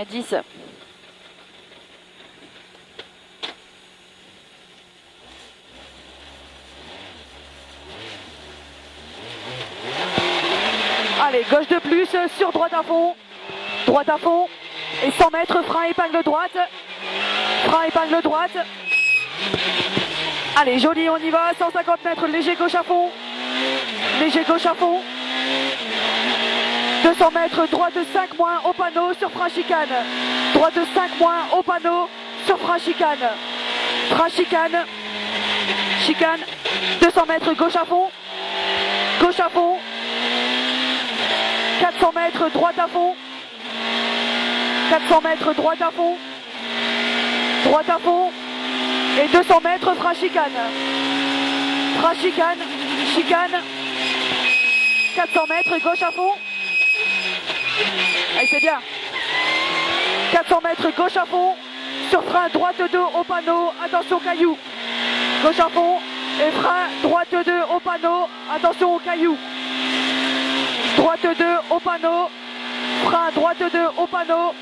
Et 10. Allez, gauche de plus, sur droite à fond. Droite à fond. Et 100 mètres, frein épingle droite. Frein épingle droite. Allez, joli, on y va. 150 mètres, léger gauche à fond. Léger gauche à fond. 200 mètres, droite de 5 moins au panneau sur frein chicane. Droite de 5 moins au panneau sur frein chicane. Frein chicane. Chicane. 200 mètres, gauche à fond. Gauche à fond. 400 mètres, droite à fond. 400 mètres, droite à fond. Droite à fond. Et 200 mètres, frein chicane. Frein chicane. Chicane. 400 mètres, gauche à fond. Allez, c'est bien. 400 mètres, gauche à fond. Sur frein, droite 2 au panneau. Attention, caillou. Gauche à fond. Et frein, droite 2 au panneau. Attention au caillou. Droite 2 au panneau. Frein, droite 2 au panneau.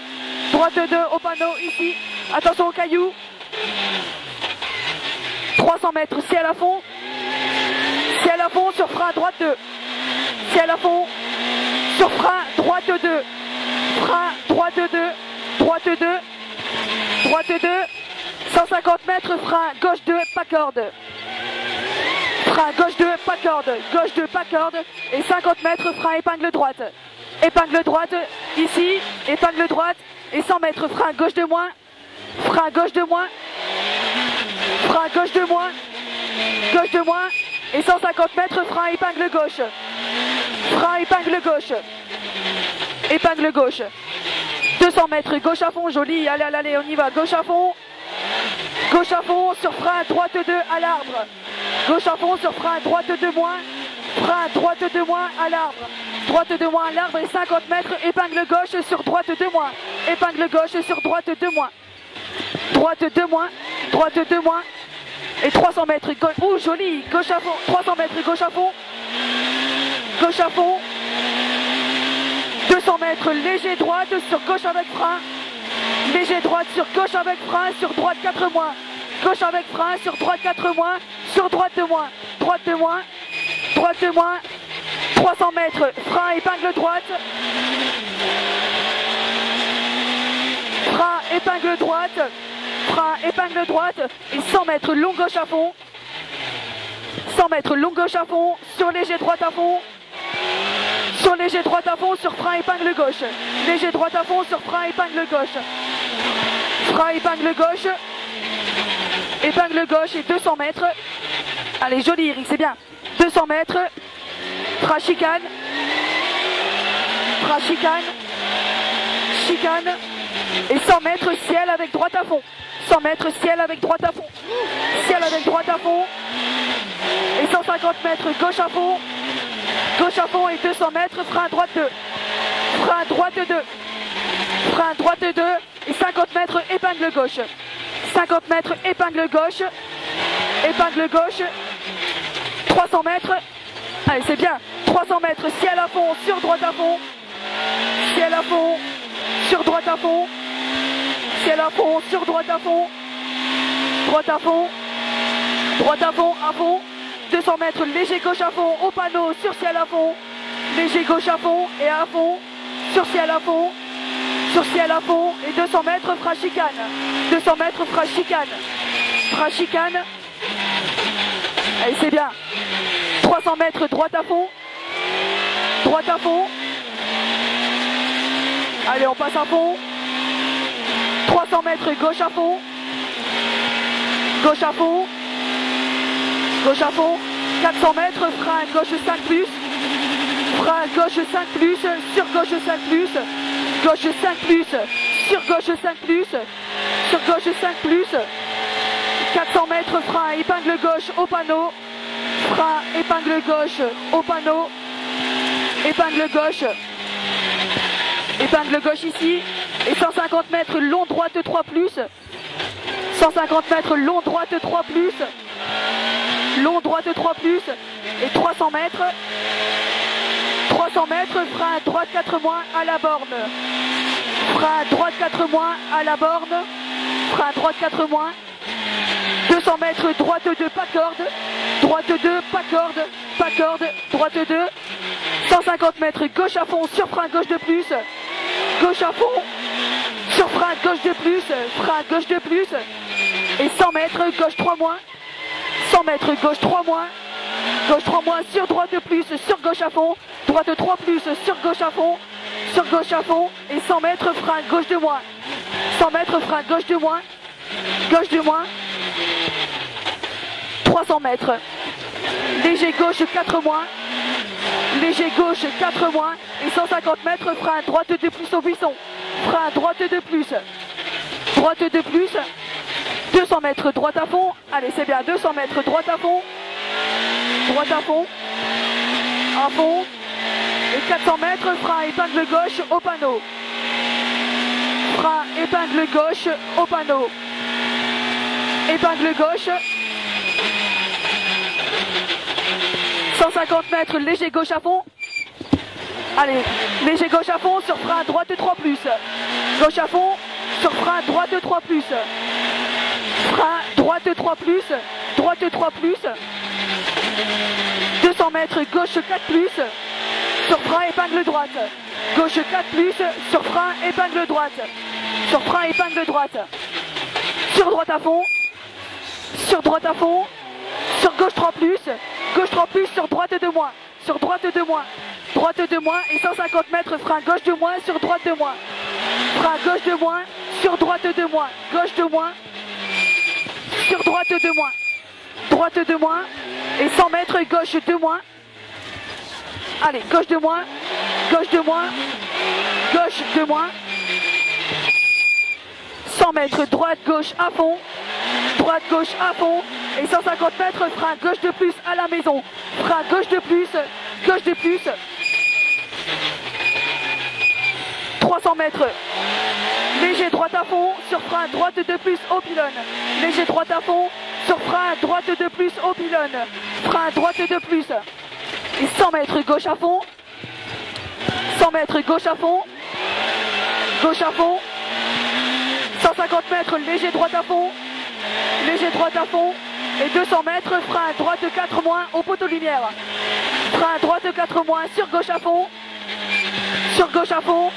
Droite 2 au panneau, ici. Attention au caillou. 300 mètres, ciel à fond. Ciel à fond sur frein, droite 2. Ciel à fond. Sur frein, droite 2. Frein, droite 2. Droite 2. Droite 2. 150 mètres, frein, gauche 2, pas corde. Frein, gauche 2, pas corde. Gauche 2, pas corde. Et 50 mètres, frein, épingle droite. Épingle droite, ici. Épingle droite. Et 100 mètres, frein, gauche de moins. Frein, gauche de moins. Frein, gauche de moins. Gauche de moins. Et 150 mètres, frein, épingle gauche. Frein, épingle gauche. Épingle gauche. 200 mètres, gauche à fond, joli. Allez, allez, allez, on y va. Gauche à fond. Gauche à fond, sur frein, droite 2 à l'arbre. Gauche à fond, sur frein, droite 2 moins. Frein, droite 2 moins à l'arbre. Droite 2 moins à l'arbre et 50 mètres, épingle gauche sur droite 2 moins. Épingle gauche sur droite 2 moins. Droite 2 moins. Droite 2 moins. Et 300 mètres, gauche. Ouh, joli. Gauche à fond. 300 mètres, gauche à fond. Gauche à fond. 200 mètres, léger droite sur gauche avec frein. Léger droite sur gauche avec frein, sur droite 4 moins. Gauche avec frein, sur droite 4 moins, sur droite 2 moins. Droite 2 moins. Droite 2 moins. 300 mètres, frein, épingle droite. Frein, épingle droite. Frein, épingle droite. Et 100 mètres, long gauche à fond. 100 mètres, long gauche à fond. Sur léger droite à fond. Léger droite à fond, sur frein, épingle gauche. Léger droite à fond, sur frein, épingle gauche. Frein, épingle gauche. Épingle gauche et 200 mètres. Allez, joli Eric, c'est bien. 200 mètres. Frein chicane. Frein chicane. Chicane. Et 100 mètres ciel avec droite à fond. 100 mètres ciel avec droite à fond. Ciel avec droite à fond. Et 150 mètres gauche à fond. Gauche à fond et 200 mètres, frein droite 2. Frein droite 2. Frein droite 2 et 50 mètres épingle gauche. 50 mètres épingle gauche. Épingle gauche. 300 mètres. Allez, c'est bien. 300 mètres, ciel à fond, sur droite à fond. Ciel à fond, sur droite à fond. Ciel à fond, sur droite à fond. Droite à fond. Droite à fond, à fond. 200 mètres, léger gauche à fond, au panneau, sur ciel à fond. Léger gauche à fond et à fond. Sur ciel à fond. Sur ciel à fond. Et 200 mètres, frein chicane. 200 mètres, frein chicane. Frein chicane. Allez, c'est bien. 300 mètres, droite à fond. Droite à fond. Allez, on passe à fond. 300 mètres, gauche à fond. Gauche à fond. Gauche à fond. 400 mètres, frein gauche 5 plus. Frein gauche 5 plus. Sur gauche 5 plus. Gauche 5 plus. Sur gauche 5 plus. Sur gauche 5 plus. 400 mètres, frein, épingle gauche au panneau. Frein, épingle gauche au panneau. Épingle gauche. Épingle gauche ici. Et 150 mètres, long droite 3 plus. 150 mètres, long droite 3 plus. Long droite 3 plus. Et 300 mètres. 300 mètres, frein droite 4 moins à la borne. frein droite 4 moins à la borne, frein droite 4 moins, 200 mètres droite 2 pas corde, droite 2 pas corde, pas corde, droite 2, 150 mètres gauche à fond sur frein gauche de plus, gauche à fond, sur frein gauche de plus, frein gauche de plus, et 100 mètres gauche 3 moins, 100 mètres gauche 3 moins, gauche 3 moins sur droite de plus, sur gauche à fond, droite 3 plus, sur gauche à fond, sur gauche à fond, et 100 mètres frein gauche de moins, 100 mètres frein gauche de moins, gauche de moins, 300 mètres, léger gauche 4 moins, léger gauche 4 moins, et 150 mètres frein droite de plus au buisson, frein droite de plus, droite de plus, 200 mètres droite à fond, allez c'est bien, 200 mètres droite à fond, droite à fond, à fond, et 400 mètres, frein épingle gauche au panneau. Frein épingle gauche au panneau. Épingle gauche. 150 mètres, léger gauche à fond. Allez, léger gauche à fond sur frein droite 3 plus. Gauche à fond sur frein droite 3 plus. Droite 3 plus. Droite 3 plus. 200 mètres, gauche 4 plus. Sur frein épingle droite. Gauche 4 plus. Sur frein épingle droite. Sur frein épingle droite. Sur droite à fond. Sur droite à fond. Sur gauche 3 plus. Gauche 3 plus sur droite de moins. Sur droite de moins. Droite de moins et 150 mètres frein gauche de moins sur droite de moins. Frein gauche de moins sur droite de moins. Gauche de moins. Droite de moins. Droite de moins et 100 mètres gauche de moins. Allez, gauche de moins. Gauche de moins. Gauche de moins. 100 mètres droite gauche à fond. Droite gauche à fond. Et 150 mètres frein gauche de plus à la maison. Frein gauche de plus. Gauche de plus. 300 mètres. Léger droite à fond, sur frein droite de plus au pylône. Léger droite à fond, sur frein droite de plus au pylône. Frein droite de plus. Et 100 mètres gauche à fond. 100 mètres gauche à fond. Gauche à fond. 150 mètres léger droite à fond. Léger droite à fond. Et 200 mètres frein droite 4 moins au poteau lumière. Frein droite 4 moins sur gauche à fond. Sur gauche à fond.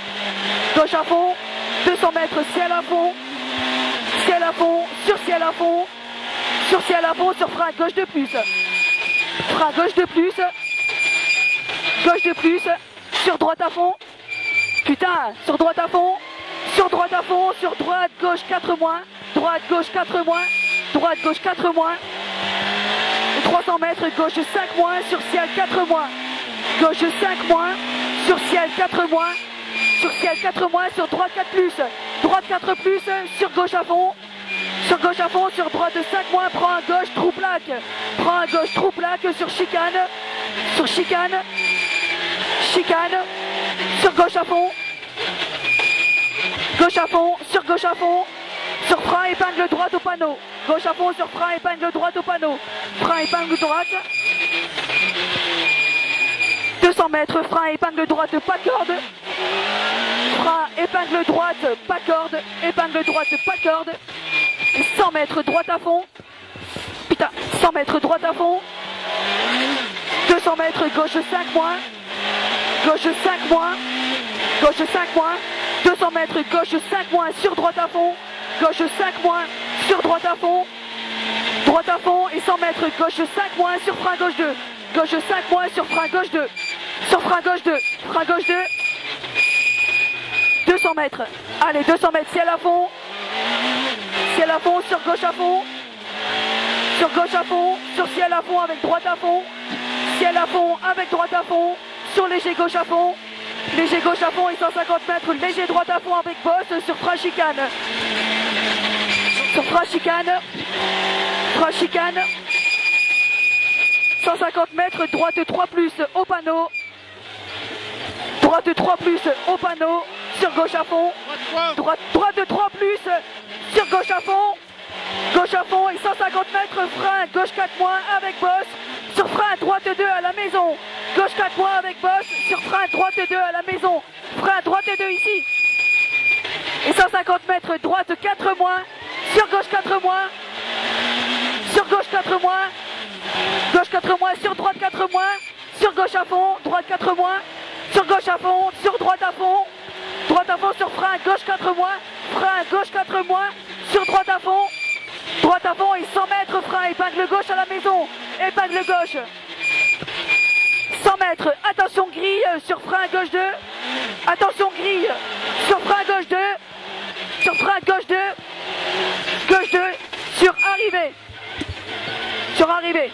Gauche à fond. 200 mètres ciel à fond. Ciel à fond. Sur ciel à fond. Sur ciel à fond. Sur frein gauche de plus. Frein gauche de plus. Gauche de plus. Sur droite à fond. Putain. Sur droite à fond. Sur droite à fond. Sur droite gauche 4 moins. Droite gauche 4 moins. Droite gauche 4 moins. 300 mètres gauche 5 moins. Sur ciel 4 moins. Gauche 5 moins. Sur ciel 4 moins. Sur ciel 4 moins. Sur droite 4 plus. Droite 4 plus. Sur gauche à fond. Sur gauche à fond, sur droite 5 moins, prends à gauche, trou plaque. Prends à gauche, trou plaque sur chicane. Sur chicane. Chicane. Sur gauche à fond. Gauche à fond, sur gauche à fond. Sur frein, épingle droite au panneau. Gauche à fond, sur frein, épingle droite au panneau. Frein, épingle droite. 200 mètres, frein, épingle droite, pas corde. Frein, épingle droite, pas corde. Épingle droite, pas corde. Et 100 mètres droite à fond. Putain, 100 mètres droite à fond. 200 mètres gauche 5 moins. Gauche 5 moins. Gauche 5 moins. 200 mètres gauche 5 moins sur droite à fond. Gauche 5 moins sur droite à fond. Droite à fond et 100 mètres gauche 5 moins sur frein gauche 2. Gauche 5 moins sur frein gauche 2. Sur frein gauche 2. Frein gauche 2. 200 mètres. Allez, 200 mètres ciel à fond. Ciel à fond, sur gauche à fond. Sur gauche à fond, sur ciel à fond avec droite à fond. Ciel à fond avec droite à fond. Sur léger gauche à fond. Léger gauche à fond et 150 mètres. Léger droite à fond avec bosse sur frein chicane. Sur frein chicane. Frein chicane. 150 mètres, droite 3 plus au panneau. Droite 3 plus au panneau. Sur gauche à fond. Droite, droite 3 plus sur gauche à fond. Gauche à fond et 150 mètres, frein, gauche 4 moins avec bosse. Sur frein, droite 2 à la maison. Gauche 4 moins avec bosse. Sur frein, droite 2 à la maison. Frein, droite 2 ici. Et 150 mètres, droite 4 moins. Sur gauche 4 moins. Sur gauche 4 moins. Gauche 4 moins. Sur droite 4 moins. Sur gauche à fond. Droite 4 moins. Sur gauche à fond. Sur droite à fond. Droite à fond sur frein. Gauche 4 moins. Frein. Gauche 4 moins. Sur droite à fond. Droite à fond et 100 mètres frein. Épingle gauche à la maison. Épingle gauche. 100 mètres. Attention grille sur frein gauche 2. Attention grille sur frein gauche 2. Sur frein gauche 2. Gauche 2. Sur arrivée. Sur arrivée.